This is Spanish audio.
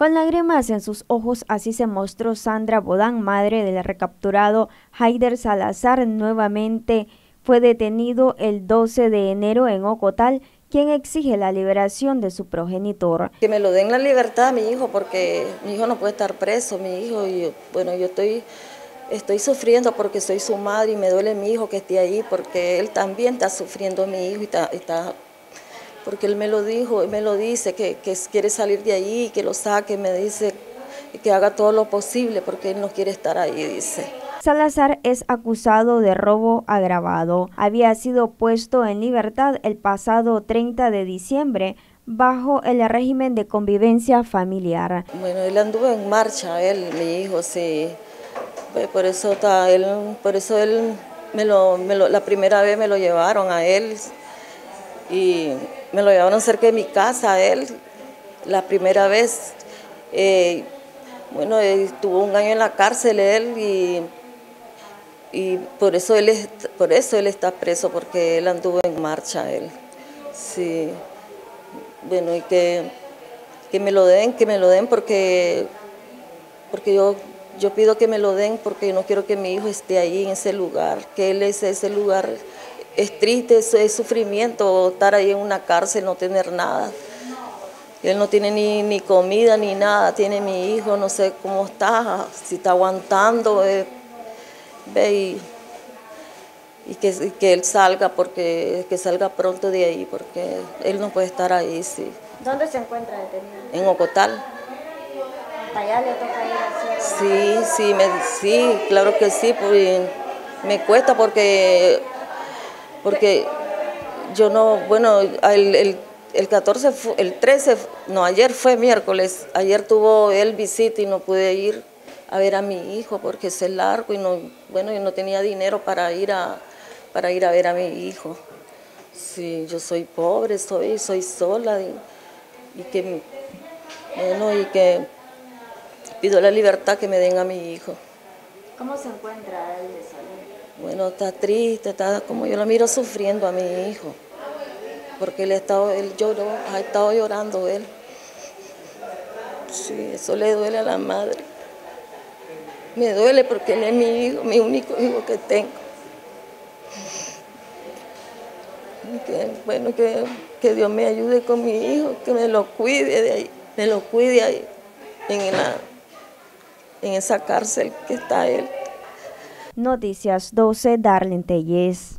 Con lágrimas en sus ojos, así se mostró Sandra Bodán, madre del recapturado Haider Salazar. Nuevamente fue detenido el 12 de enero en Ocotal, quien exige la liberación de su progenitor. Que me lo den la libertad a mi hijo, porque mi hijo no puede estar preso, mi hijo, y bueno, yo estoy, estoy sufriendo porque soy su madre y me duele mi hijo que esté ahí, porque él también está sufriendo mi hijo y está, está porque él me lo dijo, él me lo dice, que, quiere salir de ahí, que lo saque, me dice que haga todo lo posible porque él no quiere estar ahí, dice. Salazar es acusado de robo agravado. Había sido puesto en libertad el pasado 30 de diciembre bajo el régimen de convivencia familiar. Bueno, él anduvo en marcha, él, mi hijo, sí. Pues por eso está, él, por eso él me lo, la primera vez me lo llevaron a él y me lo llevaron cerca de mi casa, él, la primera vez. Eh, bueno, estuvo un año en la cárcel él y, y por, eso él por eso él está preso, porque él anduvo en marcha, él. Sí. Bueno, y que, que me lo den, que me lo den porque, porque yo, yo pido que me lo den porque no quiero que mi hijo esté ahí en ese lugar, que él es ese lugar es triste, es, sufrimiento estar ahí en una cárcel, no tener nada. Él no tiene ni, comida ni nada, tiene mi hijo, no sé cómo está, si está aguantando, eh, ve y, que, que, él salga, porque que salga pronto de ahí, porque él no puede estar ahí, sí. ¿Dónde se encuentra detenido? En Ocotal. allá le toca ir a Sí, sí, me, sí, claro que sí, pues, me cuesta porque porque yo no, bueno, el, el, 14, el 13, no, ayer fue miércoles, ayer tuvo él visita y no pude ir a ver a mi hijo porque es largo y no, bueno, yo no tenía dinero para ir a, para ir a ver a mi hijo. Sí, yo soy pobre, soy, soy sola y, y que, bueno, y que pido la libertad que me den a mi hijo. ¿Cómo se encuentra él de salud? Bueno, está triste, está como yo lo miro sufriendo a mi hijo, porque él, ha él lloró, ha estado llorando él. Sí, eso le duele a la madre. Me duele porque él es mi hijo, mi único hijo que tengo. bueno, que, que, Dios me ayude con mi hijo, que me lo cuide de ahí, me lo cuide ahí, en, en esa cárcel que está él. Noticias 12, Darlene Telles.